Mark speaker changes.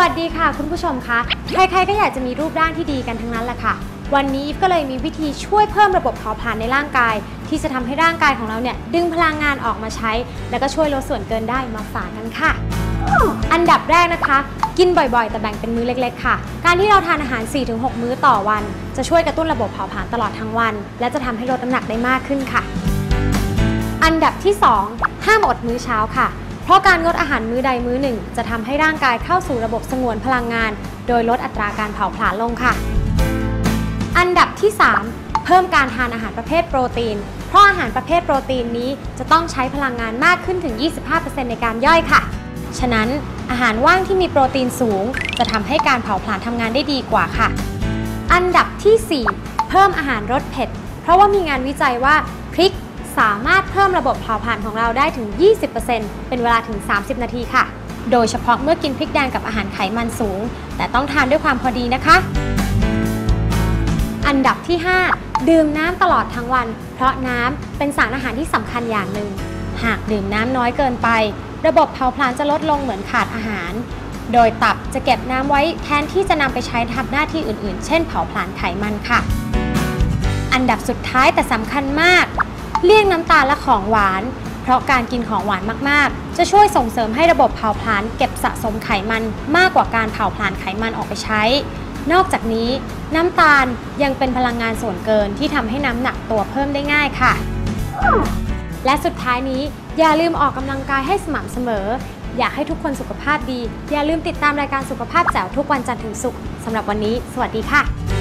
Speaker 1: วัสดีค่ะ คุณผู้ชมคะใครๆก็อยากจะมีรูปร่างที่ดีกันทั้งนั้นแหละค่ะ วันนี้อีฟก็เลยมีวิธีช่วยเพิ่มระบบเผาผลาญในร่างกาย ที่จะทำให้ร่างกายของเราเนี่ยดึงพลังงานออกมาใช้ แล้วก็ช่วยลดส่วนเกินได้มาฝากกันค่ะ อันดับแรกนะคะ กินบ่อยๆ แต่แบ่งเป็นมื้อเล็ก ๆ ค่ะ การที่เราทานอาหาร 4-6 มื้อต่อวัน จะช่วยกระตุ้นระบบเผาผลาญตลอดทั้งวัน และจะทำให้ลดน้ำหนักได้มากขึ้นค่ะ อันดับที่ 2 ห้ามอดมื้อเช้าค่ะ เพราะการงดอาหารมื้อใดมื้อหนึ่ง จะทำให้ร่างกายเข้าสู่ระบบสงวนพลังงาน โดยลดอัตราการเผาผลาญลงค่ะ อันดับที่ 3 เพิ่มการทานอาหารประเภทโปรตีน เพราะอาหารประเภทโปรตีนนี้จะต้องใช้พลังงานมากขึ้นถึง 25%ในการย่อยค่ะ ฉะนั้นอาหารว่างที่มีโปรตีนสูง จะทำให้การเผาผลาญทำงานได้ดีกว่าค่ะ อันดับที่ 4 เพิ่มอาหารรสเผ็ด เพราะว่ามีงานวิจัยว่าพริก สามารถเพิ่มระบบเผาผลาญของเราได้ถึง 20%เป็นเวลาถึง 30 นาทีค่ะ โดยเฉพาะเมื่อกินพริกแดงกับอาหารไขมันสูง แต่ต้องทานด้วยความพอดีนะคะ อันดับที่ 5 ดื่มน้ำตลอดทั้งวัน เพราะน้ำเป็นสารอาหารที่สำคัญอย่างหนึ่ง หากดื่มน้ำน้อยเกินไป ระบบเผาผลาญจะลดลงเหมือนขาดอาหาร โดยตับจะเก็บน้ำไว้แทนที่จะนำไปใช้ทำหน้าที่อื่นๆ เช่น เผาผลาญไขมันค่ะ อันดับสุดท้ายแต่สำคัญมาก เลี่ยงน้ำตาลและของหวาน เพราะการกินของหวานมากๆ จะช่วยส่งเสริมให้ระบบเผาผลาญเก็บสะสมไขมันมากกว่าการเผาผลาญไขมันออกไปใช้ นอกจากนี้ น้ำตาลยังเป็นพลังงานส่วนเกินที่ทำให้น้ำหนักตัวเพิ่มได้ง่ายค่ะ และสุดท้ายนี้อย่าลืมออกกำลังกายให้สม่ำเสมอ อยากให้ทุกคนสุขภาพดี อย่าลืมติดตามรายการสุขภาพแจ๋วทุกวันจันทร์ถึงศุกร์สำหรับวันนี้ สวัสดีค่ะ